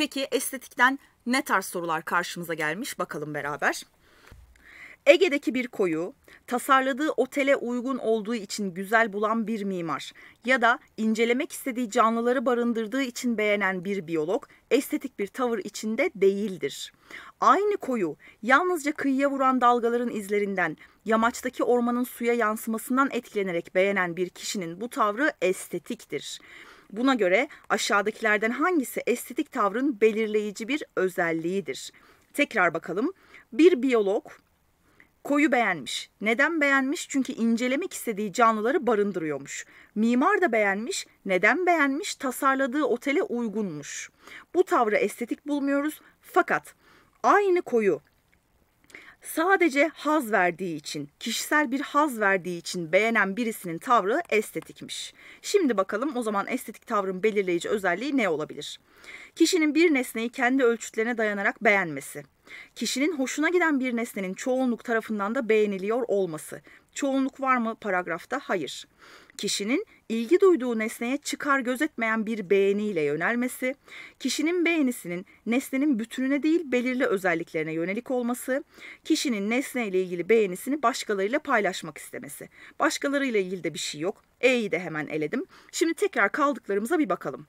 Peki estetikten ne tarz sorular karşımıza gelmiş bakalım beraber. Ege'deki bir koyu, tasarladığı otele uygun olduğu için güzel bulan bir mimar ya da incelemek istediği canlıları barındırdığı için beğenen bir biyolog estetik bir tavır içinde değildir. Aynı koyu yalnızca kıyıya vuran dalgaların izlerinden, yamaçtaki ormanın suya yansımasından etkilenerek beğenen bir kişinin bu tavrı estetiktir. Buna göre aşağıdakilerden hangisi estetik tavrın belirleyici bir özelliğidir? Tekrar bakalım. Bir biyolog Koyu beğenmiş. Neden beğenmiş? Çünkü incelemek istediği canlıları barındırıyormuş. Mimar da beğenmiş. Neden beğenmiş? Tasarladığı otele uygunmuş. Bu tavrı estetik bulmuyoruz. Fakat aynı koyu sadece haz verdiği için, kişisel bir haz verdiği için beğenen birisinin tavrı estetikmiş. Şimdi bakalım o zaman estetik tavrın belirleyici özelliği ne olabilir? Kişinin bir nesneyi kendi ölçütlerine dayanarak beğenmesi. Kişinin hoşuna giden bir nesnenin çoğunluk tarafından da beğeniliyor olması. Çoğunluk var mı paragrafta? Hayır. Kişinin ilgi duyduğu nesneye çıkar gözetmeyen bir beğeniyle yönelmesi, kişinin beğenisinin nesnenin bütününe değil belirli özelliklerine yönelik olması, kişinin nesneyle ilgili beğenisini başkalarıyla paylaşmak istemesi. Başkalarıyla ilgili de bir şey yok. E'yi de hemen eledim. Şimdi tekrar kaldıklarımıza bir bakalım.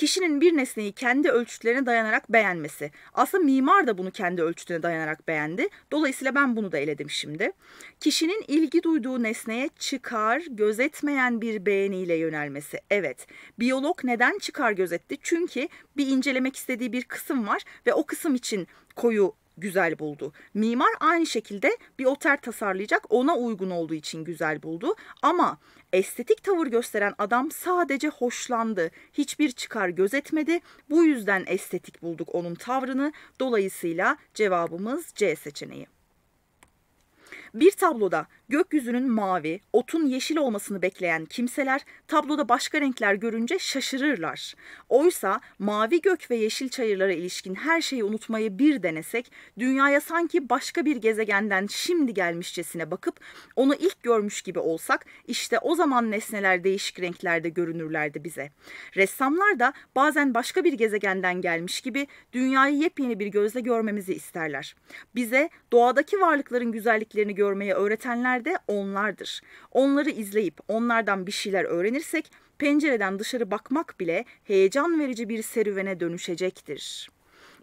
Kişinin bir nesneyi kendi ölçütlerine dayanarak beğenmesi. Aslında mimar da bunu kendi ölçütüne dayanarak beğendi. Dolayısıyla ben bunu da eledim şimdi. Kişinin ilgi duyduğu nesneye çıkar, gözetmeyen bir beğeniyle yönelmesi. Evet, biyolog neden çıkar gözetti? Çünkü bir incelemek istediği bir kısım var ve o kısım için koyu güzel buldu. Mimar aynı şekilde bir otel tasarlayacak ona uygun olduğu için güzel buldu. Ama estetik tavır gösteren adam sadece hoşlandı. Hiçbir çıkar gözetmedi. Bu yüzden estetik bulduk onun tavrını. Dolayısıyla cevabımız C seçeneği. Bir tabloda gökyüzünün mavi, otun yeşil olmasını bekleyen kimseler tabloda başka renkler görünce şaşırırlar. Oysa mavi gök ve yeşil çayırlara ilişkin her şeyi unutmayı bir denesek, dünyaya sanki başka bir gezegenden şimdi gelmişçesine bakıp onu ilk görmüş gibi olsak, işte o zaman nesneler değişik renklerde görünürlerdi bize. Ressamlar da bazen başka bir gezegenden gelmiş gibi dünyayı yepyeni bir gözle görmemizi isterler. Bize doğadaki varlıkların güzelliklerini görmeyi öğretenler de onlardır. Onları izleyip onlardan bir şeyler öğrenirsek pencereden dışarı bakmak bile heyecan verici bir serüvene dönüşecektir.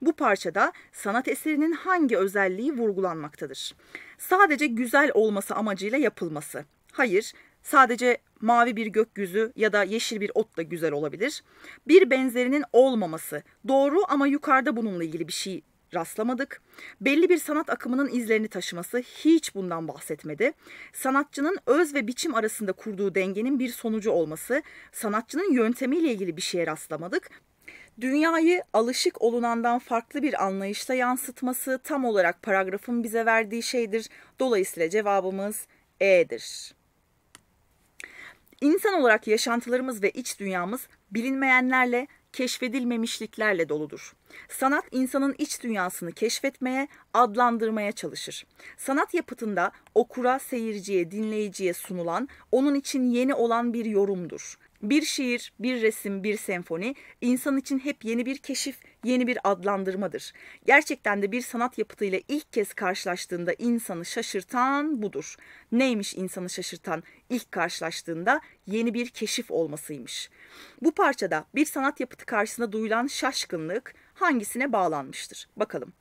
Bu parçada sanat eserinin hangi özelliği vurgulanmaktadır? Sadece güzel olması amacıyla yapılması. Hayır, sadece mavi bir gökyüzü ya da yeşil bir ot da güzel olabilir. Bir benzerinin olmaması. Doğru ama yukarıda bununla ilgili bir şey rastlamadık. Belli bir sanat akımının izlerini taşıması hiç bundan bahsetmedi. Sanatçının öz ve biçim arasında kurduğu dengenin bir sonucu olması, sanatçının yöntemiyle ilgili bir şeye rastlamadık. Dünyayı alışık olunandan farklı bir anlayışta yansıtması tam olarak paragrafın bize verdiği şeydir. Dolayısıyla cevabımız E'dir. İnsan olarak yaşantılarımız ve iç dünyamız bilinmeyenlerle, keşfedilmemişliklerle doludur. Sanat insanın iç dünyasını keşfetmeye, adlandırmaya çalışır. Sanat yapıtında okura, seyirciye, dinleyiciye sunulan, onun için yeni olan bir yorumdur. Bir şiir, bir resim, bir senfoni insan için hep yeni bir keşif, yeni bir adlandırmadır. Gerçekten de bir sanat yapıtıyla ilk kez karşılaştığında insanı şaşırtan budur. Neymiş insanı şaşırtan ilk karşılaştığında yeni bir keşif olmasıymış. Bu parçada bir sanat yapıtı karşısında duyulan şaşkınlık hangisine bağlanmıştır? Bakalım.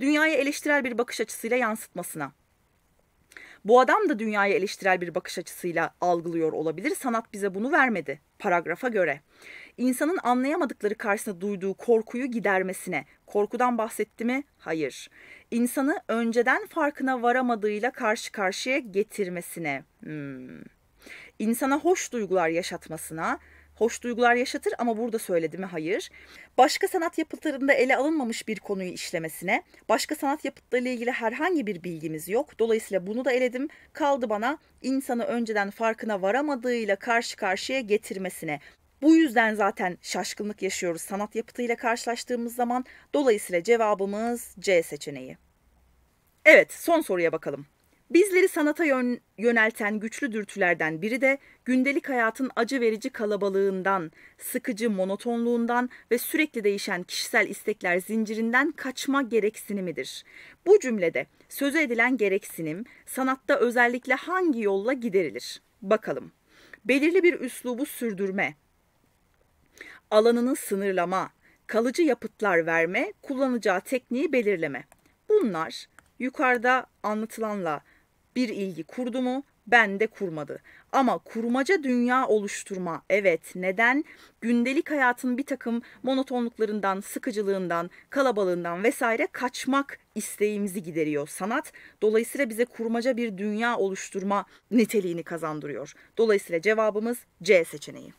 Dünyayı eleştirel bir bakış açısıyla yansıtmasına, bu adam da dünyayı eleştirel bir bakış açısıyla algılıyor olabilir. Sanat bize bunu vermedi paragrafa göre. İnsanın anlayamadıkları karşısında duyduğu korkuyu gidermesine. Korkudan bahsetti mi? Hayır. İnsanı önceden farkına varamadığıyla karşı karşıya getirmesine. Hmm. İnsana hoş duygular yaşatmasına, hoş duygular yaşatır ama burada söyledi mi? Hayır. Başka sanat yapıtlarında ele alınmamış bir konuyu işlemesine, başka sanat yapıtlarıyla ilgili herhangi bir bilgimiz yok. Dolayısıyla bunu da eledim. Kaldı bana insanı önceden farkına varamadığıyla karşı karşıya getirmesine. Bu yüzden zaten şaşkınlık yaşıyoruz sanat yapıtıyla karşılaştığımız zaman. Dolayısıyla cevabımız C seçeneği. Evet, son soruya bakalım. Bizleri sanata yön, yönelten güçlü dürtülerden biri de gündelik hayatın acı verici kalabalığından, sıkıcı monotonluğundan ve sürekli değişen kişisel istekler zincirinden kaçma gereksinimidir. Bu cümlede sözü edilen gereksinim sanatta özellikle hangi yolla giderilir? Bakalım. Belirli bir üslubu sürdürme, alanını sınırlama, kalıcı yapıtlar verme, kullanacağı tekniği belirleme. Bunlar yukarıda anlatılanla bir ilgi kurdu mu? Ben de kurmadı. Ama kurmaca dünya oluşturma. Evet neden? Gündelik hayatın bir takım monotonluklarından, sıkıcılığından, kalabalığından vesaire kaçmak isteğimizi gideriyor sanat. Dolayısıyla bize kurmaca bir dünya oluşturma niteliğini kazandırıyor. Dolayısıyla cevabımız C seçeneği.